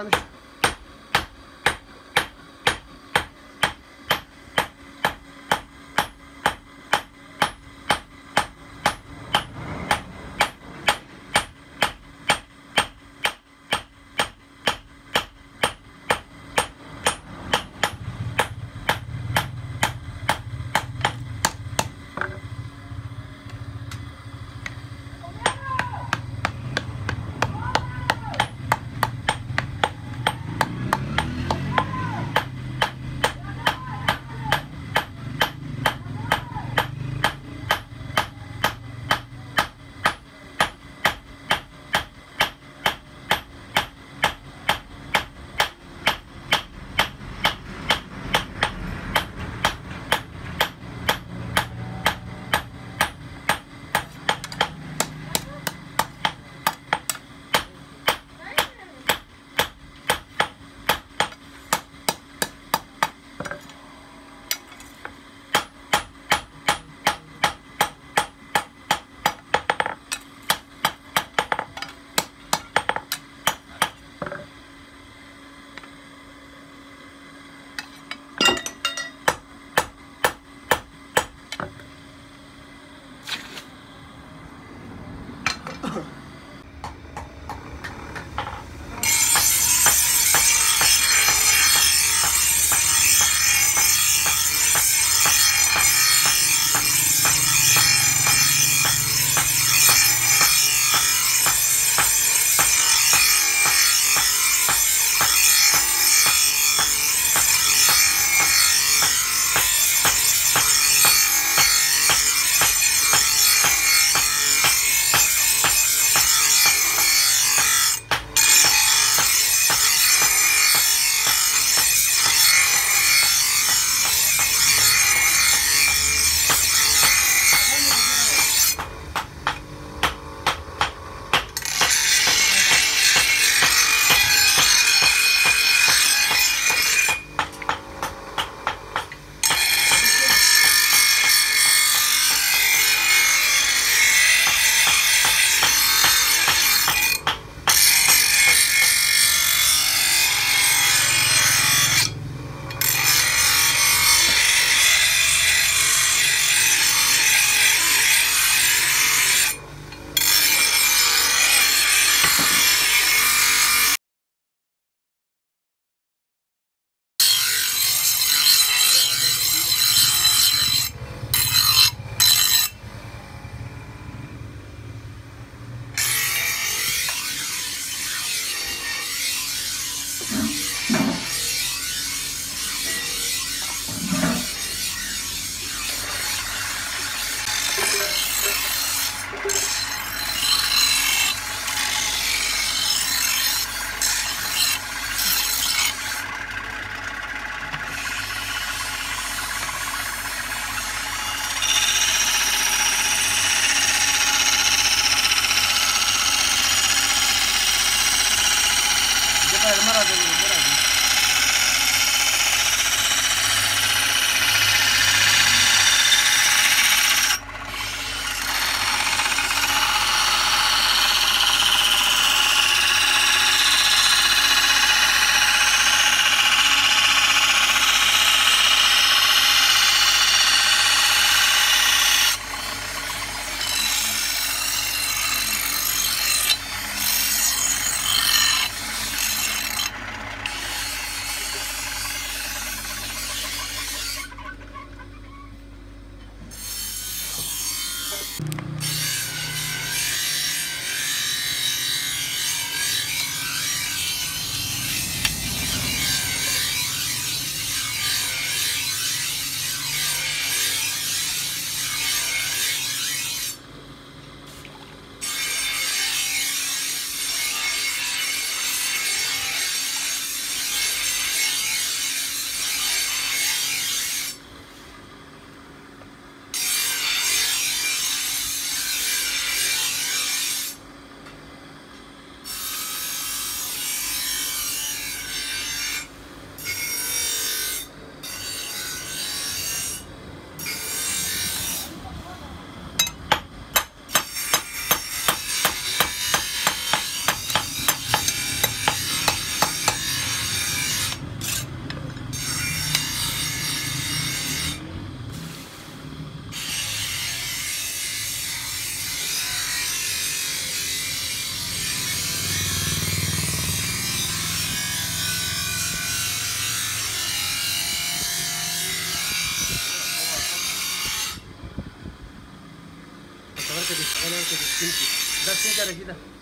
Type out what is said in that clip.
punishment. Que cinco. Dá cinco